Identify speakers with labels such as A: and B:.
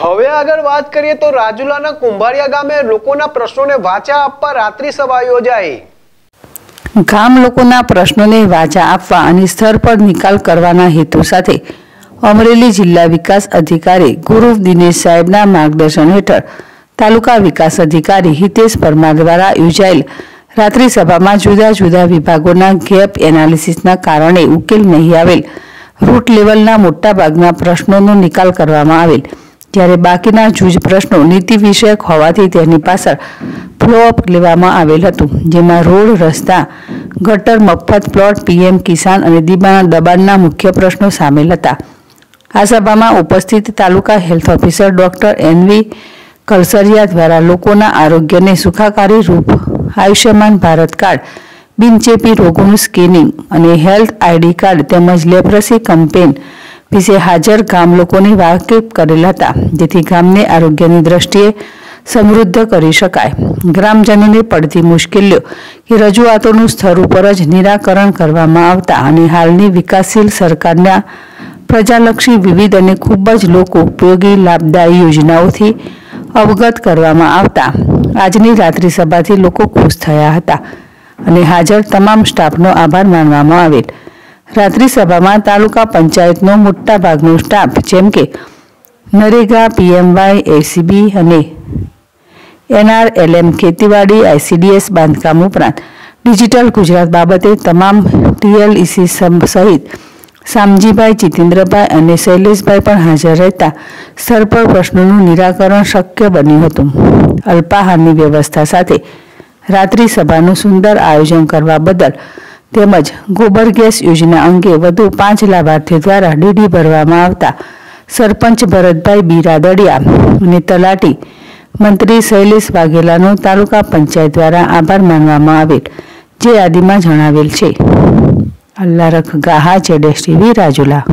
A: હવે આગળ વાત કરીએ તો રાજુલાના કુંભારિયા ગામે લોકોના પ્રશ્નોને વાચા આપવા રાત્રિ સભા યોજાઈ.
B: ગામ લોકોના પ્રશ્નોને વાચા આપવા અને સ્થળ પર નિકાલ કરવાના હેતુ સાથે અમરેલી જિલ્લા વિકાસ અધિકારી ગુરુ દિનેશ સાહેબના માર્ગદર્શન હેઠળ તાલુકા વિકાસ અધિકારી હિતેશ પરમાર દ્વારા યોજાયેલ રાત્રિ સભામાં જુદા જુદા વિભાગોના ગેપ એનાલિસિસના કારણે ઉકેલ નહીં આવેલ રૂટ લેવલના મોટાભાગના પ્રશ્નોનો નિકાલ કરવામાં આવેલ. જ્યારે બાકીના જૂજ પ્રશ્નો નીતિ વિષયક હોવાથી તેની પાછળ ફ્લોઅપ લેવામાં આવેલ હતું, જેમાં રોડ રસ્તા, ગટર મફત પ્લોટ પીએમ કિસાન અને દીબાના દબાણના મુખ્ય પ્રશ્નો સામેલ હતા. આ સભામાં ઉપસ્થિત taluka health officer doctor NV Kalsariya દ્વારા લોકોના આરોગ્યને સુખાકારી રૂપ આયુષ્યમાન ભારત કાર્ડ, બિનચેપી રોગોનું સ્કિનિંગ અને હેલ્થ આઈડી કાર્ડ તેમજ લેપ્રસી કમ્પેન વિશે હાજર ગામ લોકોને વાકેફ કરેલ હતા, જેથી ગામને આરોગ્યની દ્રષ્ટિએ સમૃદ્ધ કરી શકાય. ગ્રામજનોને પડતી મુશ્કેલીઓ કે રજૂઆતોનું સ્તર ઉપર જ નિરાકરણ કરવામાં આવતા અને હાલની વિકાસશીલ સરકારના પ્રજાલક્ષી વિવિધ અને ખૂબ જ લોકો ઉપયોગી લાભદાયી યોજનાઓથી અવગત કરવામાં આવતા. આજની રાત્રિ સભાથી લોકો ખુશ થયા હતા અને હાજર તમામ સ્ટાફનો આભાર માનવામાં આવેલ. રાત્રિ સભામાં તાલુકા પંચાયતનો મોટા ભાગનો સ્ટાફ, જેમ કે નરેગા, પીએમવાય, એસીબી અને એનઆરએલએમ ખેતીવાડી, આઈસીડીએસ બાંધકામ ઉપરાંત ડિજિટલ ગુજરાત બાબતે તમામ ટીએલઈસી સહિત શામજીભાઈ જીતેન્દ્રભાઈ અને શૈલેષભાઈ પણ હાજર રહેતા સ્તર પર પ્રશ્નોનું નિરાકરણ શક્ય બન્યું હતું. અલ્પાહારની વ્યવસ્થા સાથે રાત્રિ સભાનું સુંદર આયોજન કરવા બદલ તેમજ ગોબર ગેસ યોજના અંગે વધુ પાંચ લાભાર્થીઓ દ્વારા ડીડી ભરવામાં આવતા સરપંચ ભરતભાઈ બીરાદડિયા અને તલાટી મંત્રી શૈલેષ વાઘેલાનો તાલુકા પંચાયત દ્વારા આભાર માનવામાં આવેલ, જે યાદીમાં જણાવેલ છે. અલ્લારખ ગાહા, જેડેશ ટીવી, રાજુલા.